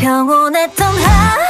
평온했던 하